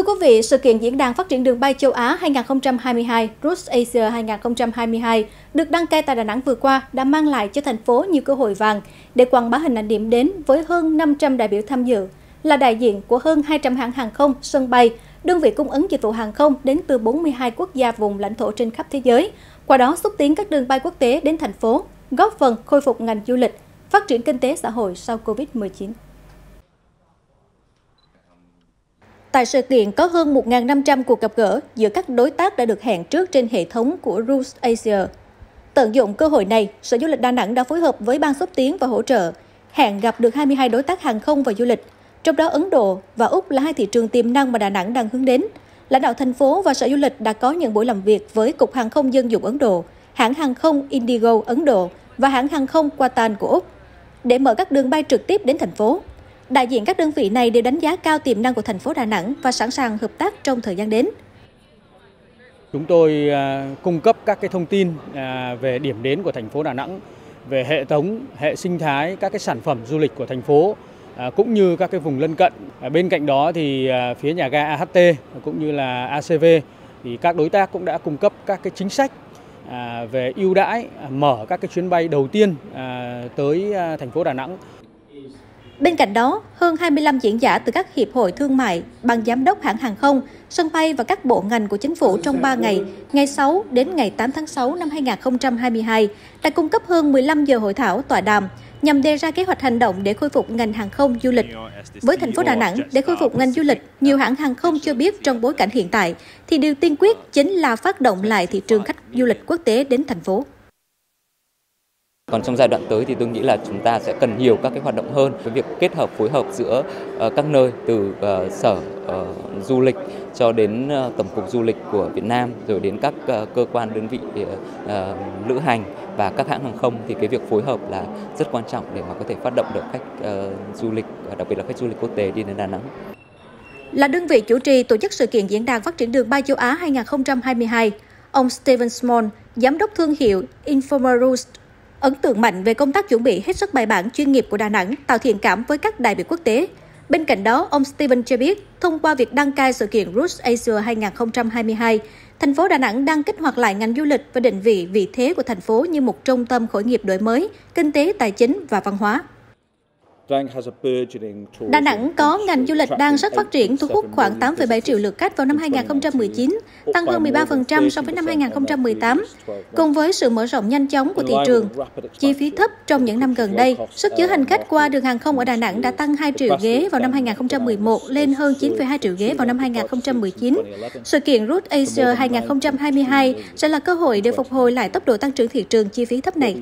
Thưa quý vị, sự kiện Diễn đàn Phát triển đường bay châu Á 2022 Route Asia 2022 được đăng cai tại Đà Nẵng vừa qua đã mang lại cho thành phố nhiều cơ hội vàng để quảng bá hình ảnh điểm đến với hơn 500 đại biểu tham dự, là đại diện của hơn 200 hãng hàng không, sân bay, đơn vị cung ứng dịch vụ hàng không đến từ 42 quốc gia vùng lãnh thổ trên khắp thế giới, qua đó xúc tiến các đường bay quốc tế đến thành phố, góp phần khôi phục ngành du lịch, phát triển kinh tế xã hội sau Covid-19. Tại sự kiện có hơn 1.500 cuộc gặp gỡ giữa các đối tác đã được hẹn trước trên hệ thống của Rus Asia. Tận dụng cơ hội này, Sở Du lịch Đà Nẵng đã phối hợp với Ban xúc tiến và hỗ trợ, hẹn gặp được 22 đối tác hàng không và du lịch, trong đó Ấn Độ và Úc là hai thị trường tiềm năng mà Đà Nẵng đang hướng đến. Lãnh đạo thành phố và Sở Du lịch đã có những buổi làm việc với Cục Hàng không Dân dụng Ấn Độ, hãng hàng không Indigo Ấn Độ và hãng hàng không Qatar của Úc để mở các đường bay trực tiếp đến thành phố. Đại diện các đơn vị này đều đánh giá cao tiềm năng của thành phố Đà Nẵng và sẵn sàng hợp tác trong thời gian đến. Chúng tôi à, cung cấp các cái thông tin à, về điểm đến của thành phố Đà Nẵng, về hệ thống, hệ sinh thái, các cái sản phẩm du lịch của thành phố à, cũng như các cái vùng lân cận. Bên cạnh đó thì phía nhà ga AHT cũng như là ACV thì các đối tác cũng đã cung cấp các cái chính sách về ưu đãi mở các cái chuyến bay đầu tiên tới thành phố Đà Nẵng Bên cạnh đó, hơn 25 diễn giả từ các hiệp hội thương mại, ban giám đốc hãng hàng không, sân bay và các bộ ngành của chính phủ trong 3 ngày, ngày 6 đến ngày 8 tháng 6 năm 2022, đã cung cấp hơn 15 giờ hội thảo tọa đàm nhằm đề ra kế hoạch hành động để khôi phục ngành hàng không du lịch. Với thành phố Đà Nẵng, để khôi phục ngành du lịch, nhiều hãng hàng không cho biết trong bối cảnh hiện tại, thì điều tiên quyết chính là phát động lại thị trường khách du lịch quốc tế đến thành phố. Còn trong giai đoạn tới thì tôi nghĩ là chúng ta sẽ cần nhiều các cái hoạt động hơn với việc kết hợp phối hợp giữa ờ, các nơi từ ờ, sở ờ, du lịch cho đến tổng cục du lịch của Việt Nam rồi đến các cơ quan đơn vị lữ hành và các hãng hàng không thì cái việc phối hợp là rất quan trọng để mà có thể phát động được khách du lịch đặc biệt là khách du lịch quốc tế đi đến Đà Nẵng. Là đơn vị chủ trì tổ chức sự kiện diễn đàn phát triển đường bay châu Á 2022, ông Steven Small, giám đốc thương hiệu Informarus Ấn tượng mạnh về công tác chuẩn bị hết sức bài bản chuyên nghiệp của Đà Nẵng tạo thiện cảm với các đại biểu quốc tế. Bên cạnh đó, ông Steven cho biết, thông qua việc đăng cai sự kiện Roots Asia 2022, thành phố Đà Nẵng đang kích hoạt lại ngành du lịch và định vị vị thế của thành phố như một trung tâm khởi nghiệp đổi mới, kinh tế, tài chính và văn hóa. Đà Nẵng có ngành du lịch đang rất phát triển, thu hút khoảng 8,7 triệu lượt khách vào năm 2019, tăng hơn 13% so với năm 2018. Cùng với sự mở rộng nhanh chóng của thị trường, chi phí thấp trong những năm gần đây, sức chứa hành khách qua đường hàng không ở Đà Nẵng đã tăng 2 triệu ghế vào năm 2011 lên hơn 9,2 triệu ghế vào năm 2019. Sự kiện Route Asia 2022 sẽ là cơ hội để phục hồi lại tốc độ tăng trưởng thị trường chi phí thấp này.